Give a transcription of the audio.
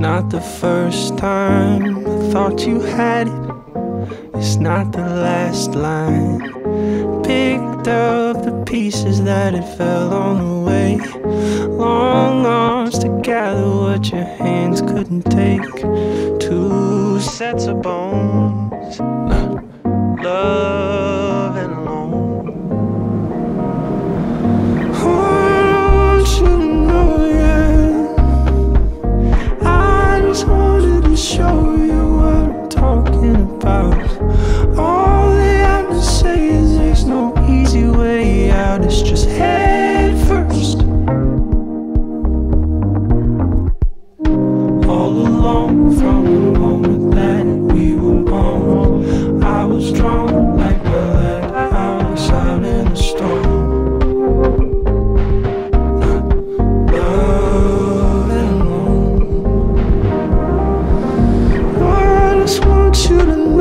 not the first time I thought you had it. It's not the last line. Picked up the pieces that it fell on the way. Long arms to gather what your hands couldn't take. Two sets of bones. show you what I'm talking about. All they have to say is there's no easy way out, it's just head first. All along from should've